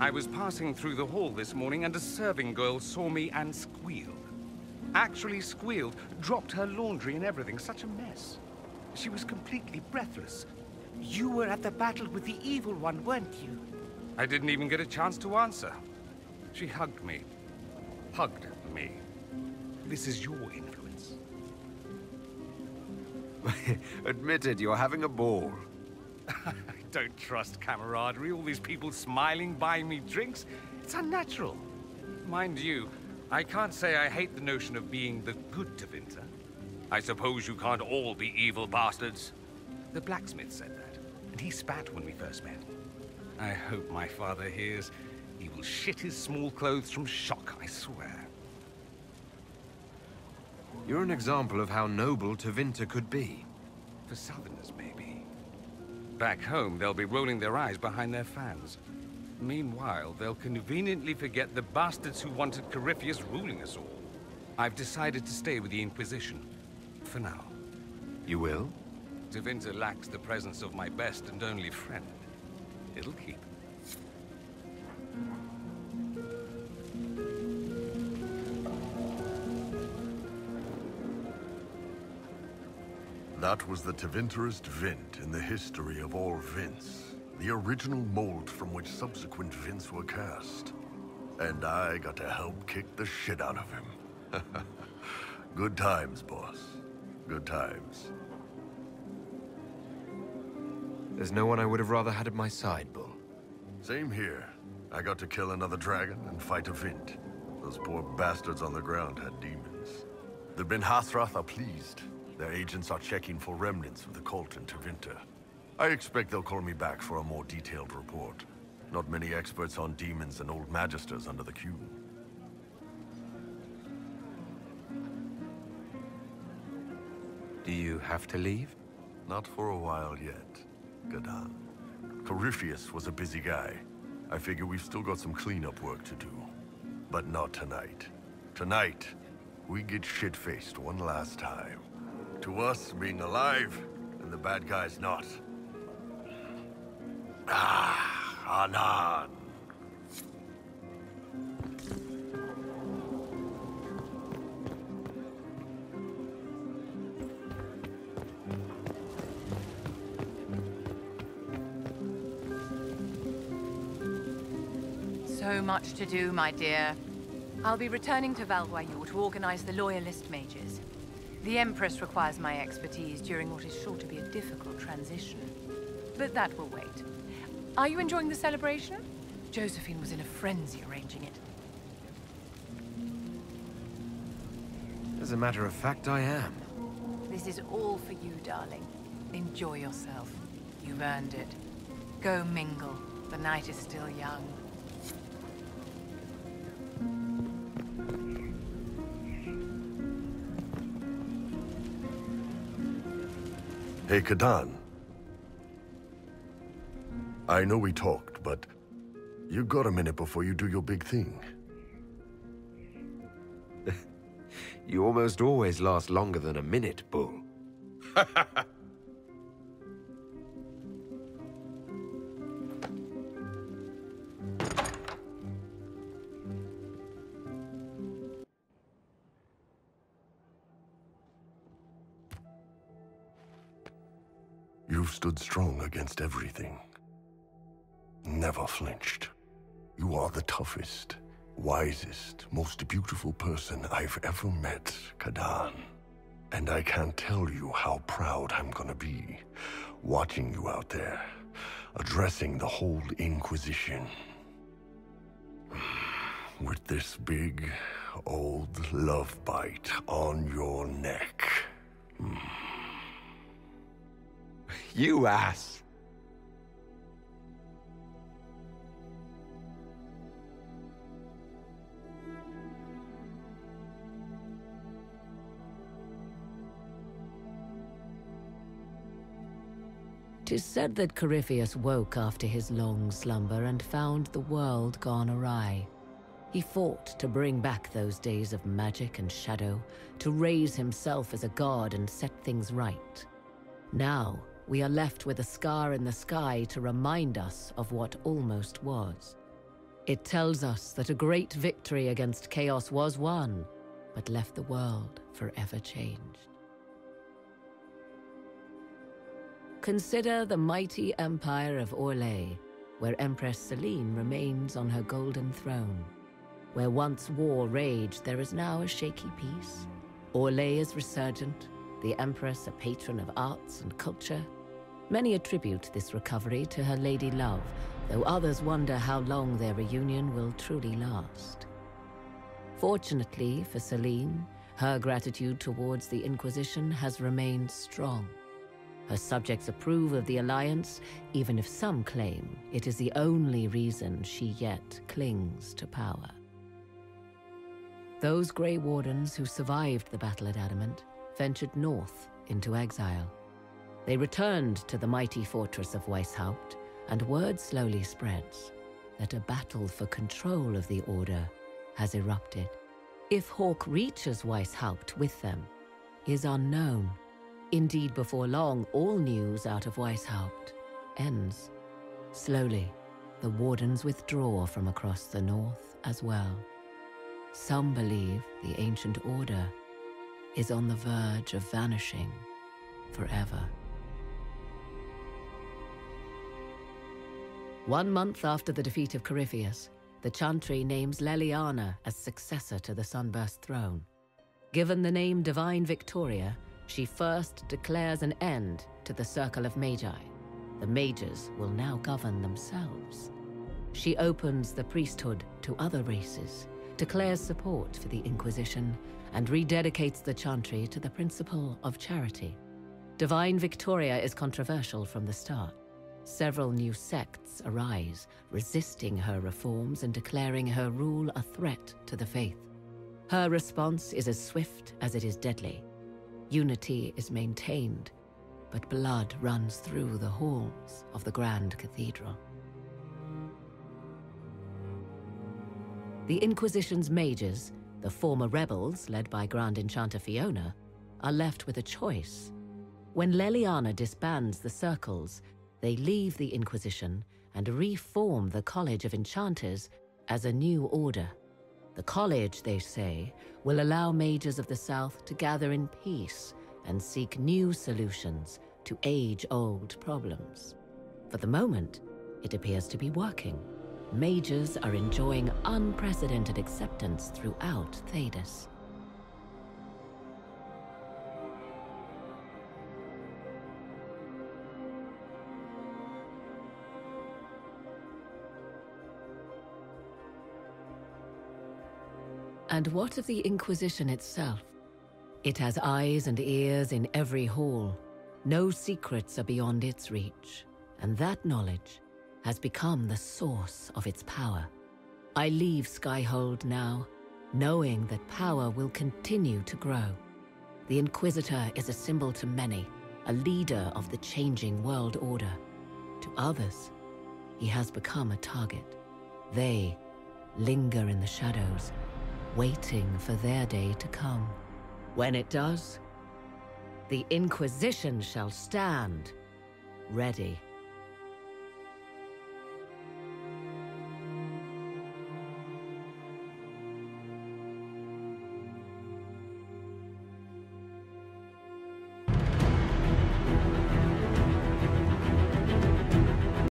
I was passing through the hall this morning and a serving girl saw me and squealed. Actually squealed, dropped her laundry and everything. Such a mess. She was completely breathless. You were at the battle with the Evil One, weren't you? I didn't even get a chance to answer. She hugged me. Hugged me. This is your influence. Admit it, you're having a ball. Don't trust camaraderie, all these people smiling, buying me drinks. It's unnatural. Mind you, I can't say I hate the notion of being the good Tevinter. I suppose you can't all be evil bastards. The blacksmith said that, and he spat when we first met. I hope my father hears. He will shit his small clothes from shock, I swear. You're an example of how noble Tevinter could be. For Southerners, maybe. Back home, they'll be rolling their eyes behind their fans. Meanwhile, they'll conveniently forget the bastards who wanted Corypheus ruling us all. I've decided to stay with the Inquisition. For now. You will? Tevinter lacks the presence of my best and only friend. It'll keep. That was the Tevinterest Vint in the history of all Vints. The original mold from which subsequent Vints were cast. And I got to help kick the shit out of him. Good times, boss. Good times. There's no one I would have rather had at my side, Bull. Same here. I got to kill another dragon and fight a Vint. Those poor bastards on the ground had demons. The Ben-Hassrath are pleased. Their agents are checking for remnants of the cult in Tevinter. I expect they'll call me back for a more detailed report. Not many experts on demons and old magisters under the Qun. Do you have to leave? Not for a while yet, Kadan. Corypheus was a busy guy. I figure we've still got some cleanup work to do. But not tonight. Tonight, we get shit-faced one last time. To us, being alive, and the bad guys not. Ah, Anan. So much to do, my dear. I'll be returning to Val to organize the Loyalist mages. The Empress requires my expertise during what is sure to be a difficult transition. But that will wait. Are you enjoying the celebration? Josephine was in a frenzy arranging it. As a matter of fact, I am. This is all for you, darling. Enjoy yourself. You've earned it. Go mingle. The night is still young. Hey, Kadan. I know we talked, but you got a minute before you do your big thing. You almost always last longer than a minute, Bull. You've stood strong against everything. Never flinched. You are the toughest, wisest, most beautiful person I've ever met, Kadan. And I can't tell you how proud I'm gonna be watching you out there, addressing the whole Inquisition. With this big, old love bite on your neck. Hmm. You ass! Tis said that Corypheus woke after his long slumber and found the world gone awry. He fought to bring back those days of magic and shadow, to raise himself as a god and set things right. Now, we are left with a scar in the sky to remind us of what almost was. It tells us that a great victory against chaos was won, but left the world forever changed. Consider the mighty empire of Orlais, where Empress Celene remains on her golden throne. Where once war raged, there is now a shaky peace. Orlais is resurgent, the Empress a patron of arts and culture. Many attribute this recovery to her lady love, though others wonder how long their reunion will truly last. Fortunately for Celene, her gratitude towards the Inquisition has remained strong. Her subjects approve of the alliance, even if some claim it is the only reason she yet clings to power. Those Grey Wardens who survived the battle at Adamant ventured north into exile. They returned to the mighty fortress of Weishaupt, and word slowly spreads that a battle for control of the Order has erupted. If Hawke reaches Weishaupt with them is unknown. Indeed, before long, all news out of Weishaupt ends. Slowly, the Wardens withdraw from across the north as well. Some believe the ancient order is on the verge of vanishing forever. One month after the defeat of Corypheus, the Chantry names Leliana as successor to the Sunburst throne. Given the name Divine Victoria, she first declares an end to the Circle of Magi. The mages will now govern themselves. She opens the priesthood to other races, declares support for the Inquisition, and rededicates the Chantry to the principle of charity. Divine Victoria is controversial from the start. Several new sects arise, resisting her reforms and declaring her rule a threat to the faith. Her response is as swift as it is deadly. Unity is maintained, but blood runs through the halls of the Grand Cathedral. The Inquisition's mages, the former rebels led by Grand Enchanter Fiona, are left with a choice. When Leliana disbands the circles, they leave the Inquisition and reform the College of Enchanters as a new order. The college, they say, will allow mages of the South to gather in peace and seek new solutions to age-old problems. For the moment, it appears to be working. Mages are enjoying unprecedented acceptance throughout Thedas. And what of the Inquisition itself? It has eyes and ears in every hall. No secrets are beyond its reach, and that knowledge has become the source of its power. I leave Skyhold now, knowing that power will continue to grow. The Inquisitor is a symbol to many, a leader of the changing world order. To others, he has become a target. They linger in the shadows, waiting for their day to come. When it does, the Inquisition shall stand, ready.